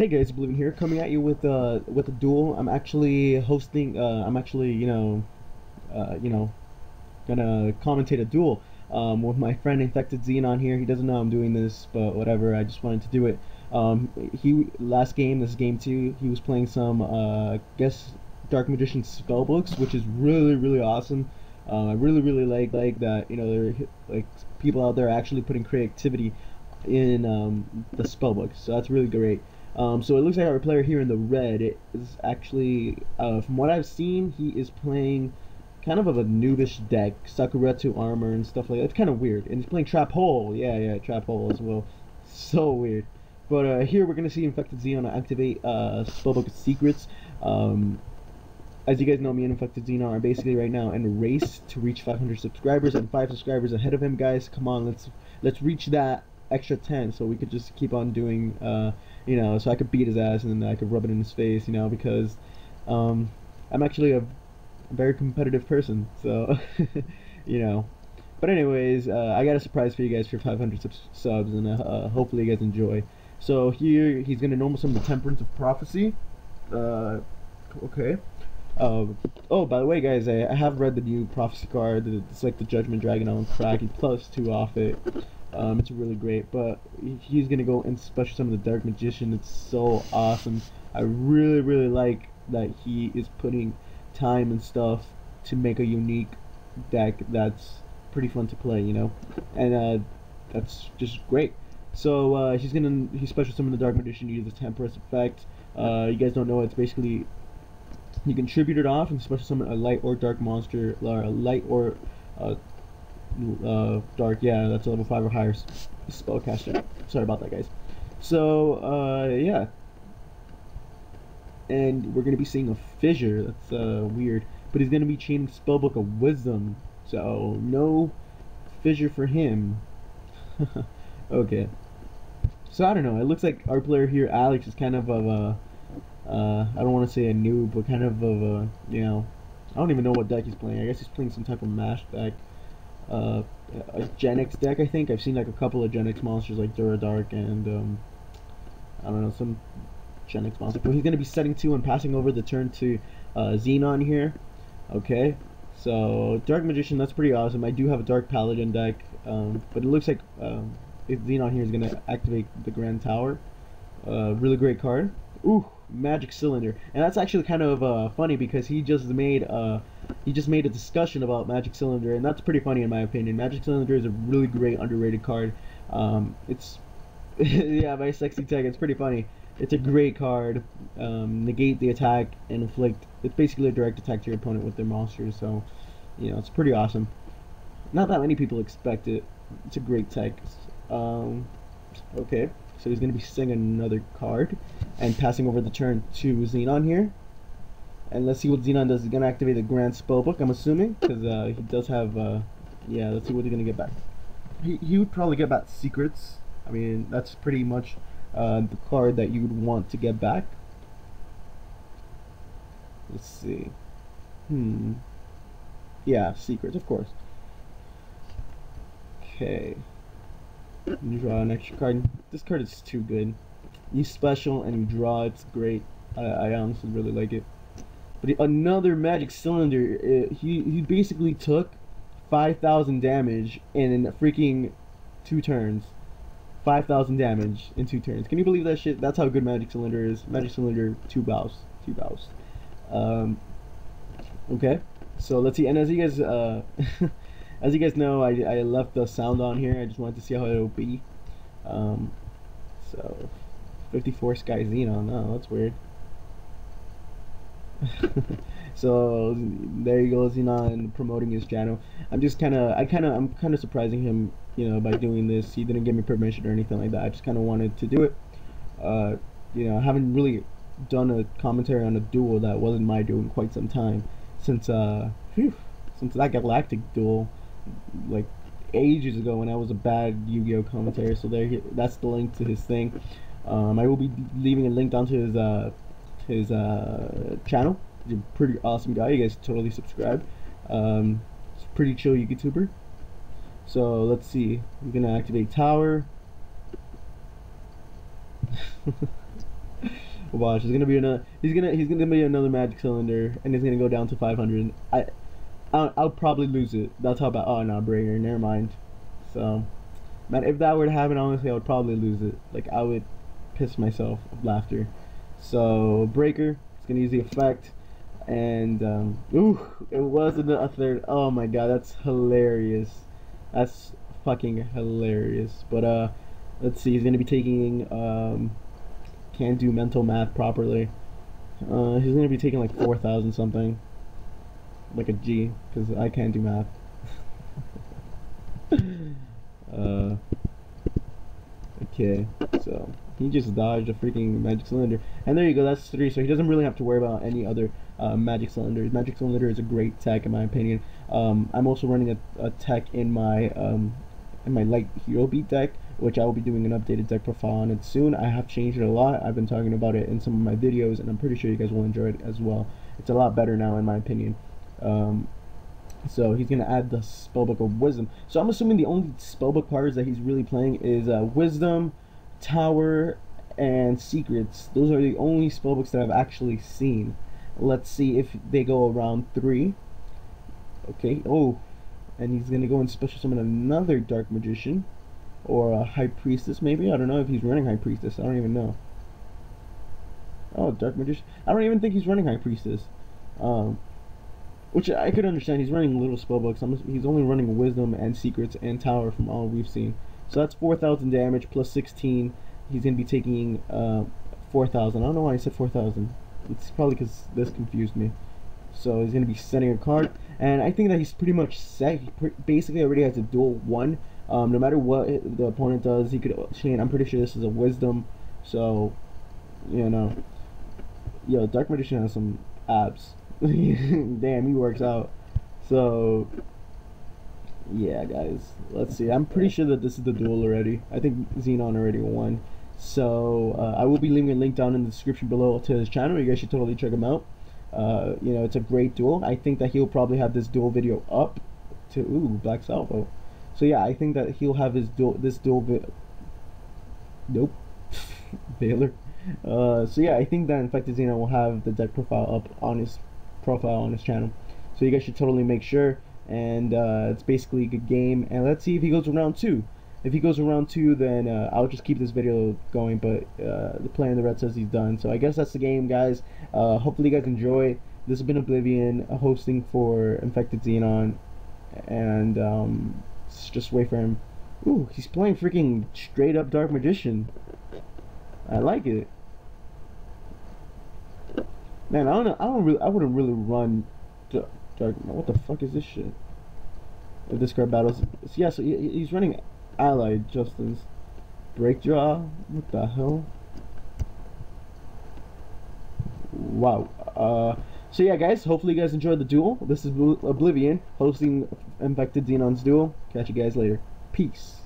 Hey guys, Oblivion here, coming at you with uh with a duel. I'm actually hosting. Uh, I'm actually you know, uh, you know, gonna commentate a duel um, with my friend Infected Xenon here. He doesn't know I'm doing this, but whatever. I just wanted to do it. Um, he last game, this is game two. He was playing some uh, guess Dark Magician spellbooks, which is really really awesome. Uh, I really really like like that. You know, there like people out there actually putting creativity in um, the spellbook, so that's really great. Um, so it looks like our player here in the red is actually, uh, from what I've seen, he is playing kind of of a noobish deck, Sakuretsu armor and stuff like that. It's kind of weird. And he's playing Trap Hole. Yeah, yeah, Trap Hole as well. So weird. But uh, here we're going to see Infected Xenon activate uh, Spellbook of Secrets. Um, as you guys know, me and Infected Xenon are basically right now in a race to reach 500 subscribers and 5 subscribers ahead of him, guys. Come on, let's let's reach that extra 10 so we could just keep on doing uh, you know, so I could beat his ass and then I could rub it in his face, you know, because um, I'm actually a very competitive person, so you know. But anyways, uh, I got a surprise for you guys for 500 sub subs, and uh, hopefully you guys enjoy. So here he's gonna normal summon the Temperance of Prophecy. Uh, okay. Uh, oh, by the way, guys, I, I have read the new prophecy card. It's like the Judgment Dragon on crack. plus two off it. Um, it's really great, but he's gonna go and special summon the Dark Magician. It's so awesome. I really, really like that he is putting time and stuff to make a unique deck that's pretty fun to play, you know, and uh, that's just great. So uh, he's gonna he special summon the Dark Magician to use the Temperance effect. Uh, you guys don't know it's basically you can tribute it off and special summon a light or dark monster, or a light or uh, uh, dark. Yeah, that's a level five or higher spellcaster. Sorry about that, guys. So uh, yeah, and we're gonna be seeing a fissure. That's uh, weird, but he's gonna be chaining spellbook of wisdom. So no fissure for him. okay. So I don't know. It looks like our player here, Alex, is kind of of a. Uh, I don't want to say a noob, but kind of of a you know. I don't even know what deck he's playing. I guess he's playing some type of mash deck uh, a Genex deck, I think. I've seen like a couple of Genex monsters like Duradark and um, I don't know, some Genex monster. But he's going to be setting two and passing over the turn to uh, Xenon here. Okay, so Dark Magician, that's pretty awesome. I do have a Dark Paladin deck, um, but it looks like um, Xenon here is going to activate the Grand Tower. Uh, really great card. Ooh, Magic Cylinder, and that's actually kind of uh, funny because he just made uh, he just made a discussion about Magic Cylinder, and that's pretty funny in my opinion. Magic Cylinder is a really great underrated card. Um, it's yeah, my sexy tech. It's pretty funny. It's a great card. Um, negate the attack and inflict. It's basically a direct attack to your opponent with their monsters. So, you know, it's pretty awesome. Not that many people expect it. It's a great tech. Um, okay, so he's going to be singing another card and passing over the turn to Xenon here. And let's see what Xenon does. He's going to activate the Grand Spellbook, I'm assuming, because uh, he does have, uh, yeah, let's see what he's going to get back. He, he would probably get back Secrets. I mean, that's pretty much uh, the card that you would want to get back. Let's see. Hmm. Yeah, Secrets, of course. Okay. You draw an extra card. This card is too good. You special and you draw. It's great. I, I honestly really like it. But another magic cylinder. It, he he basically took five thousand damage in freaking two turns. Five thousand damage in two turns. Can you believe that shit? That's how good magic cylinder is. Magic cylinder two bows. Two bows. Um. Okay. So let's see. And as you guys uh. as you guys know, I, I left the sound on here. I just wanted to see how it'll be. Um, so, 54 Sky Xenon. No, that's weird. So there he goes, you know, Xenon promoting his channel. I'm just kind of, I kind of, I'm kind of surprising him, you know, by doing this. He didn't give me permission or anything like that. I just kind of wanted to do it. Uh, you know, I haven't really done a commentary on a duel that wasn't my duel in quite some time since, uh, whew, since that Galactic duel like ages ago when I was a bad Yu-Gi-Oh commentator. So there, he, that's the link to his thing. Um, I will be leaving a link down to his uh, his uh, channel. He's a pretty awesome guy. You guys totally subscribe. Um, he's a pretty chill YouTuber. So let's see. I'm gonna activate tower. Watch, he's gonna be another. He's gonna he's gonna be another magic cylinder, and he's gonna go down to 500. I, I'll, I'll probably lose it. That's how bad. Oh no, Breaker. Never mind. So, man, if that were to happen, honestly, I would probably lose it. Like I would piss myself of laughter. So Breaker, it's gonna use the effect, and um, ooh, it wasn't a third. Oh my god, that's hilarious. That's fucking hilarious. But uh, let's see, he's gonna be taking um, can't do mental math properly. Uh, he's gonna be taking like four thousand something, like a G, because I can't do math. uh, okay, so he just dodged a freaking magic cylinder, and there you go. That's three. So he doesn't really have to worry about any other uh, magic cylinders. Magic cylinder is a great tech in my opinion. Um, I'm also running a, a tech in my um, in my light hero beat deck which I will be doing an updated deck profile on it soon. I have changed it a lot. I've been talking about it in some of my videos, and I'm pretty sure you guys will enjoy it as well. It's a lot better now, in my opinion. Um, so he's going to add the Spellbook of Wisdom. So I'm assuming the only Spellbook cards that he's really playing is uh, Wisdom, Tower, and Secrets. Those are the only Spellbooks that I've actually seen. Let's see if they go around 3. Okay, oh, and he's going to go and special summon another Dark Magician or a high priestess maybe. I don't know if he's running high priestess. I don't even know. Oh, dark magician. I don't even think he's running high priestess. Um, which I could understand. He's running little spell books. he's only running wisdom and secrets and tower from all we've seen. So that's 4,000 damage plus 16. He's gonna be taking uh, 4,000. I don't know why I said 4,000. It's probably because this confused me. So he's gonna be sending a card, and I think that he's pretty much set. He basically already has a dual one um, no matter what the opponent does, he could chain. I'm pretty sure this is a wisdom. So, you know, yo, Dark Magician has some abs. Damn, he works out. So, yeah, guys, let's see. I'm pretty sure that this is the duel already. I think Xenon already won. So, uh, I will be leaving a link down in the description below to his channel. You guys should totally check him out. Uh, you know, it's a great duel. I think that he'll probably have this duel video up to, ooh, Black Salvo. So yeah, I think that he'll have his duel, this dual bit. Nope, Baylor. Uh, so yeah, I think that Infected Xenon will have the deck profile up on his profile on his channel. So you guys should totally make sure. And uh, it's basically a good game. And let's see if he goes around two. If he goes around two, then uh, I'll just keep this video going. But uh, the player in the red says he's done. So I guess that's the game, guys. Uh, hopefully you guys enjoy. This has been Oblivion hosting for Infected Xenon. And um, just wait for him. Ooh, he's playing freaking straight up Dark Magician. I like it. Man, I don't know. I don't really. I wouldn't really run. What the fuck is this shit? If this card battles, yeah. So he's running Ally of Justice break draw. What the hell? Wow. Uh. So yeah, guys, hopefully you guys enjoyed the duel. This is Oblivion hosting Infected Xenon's duel. Catch you guys later. Peace.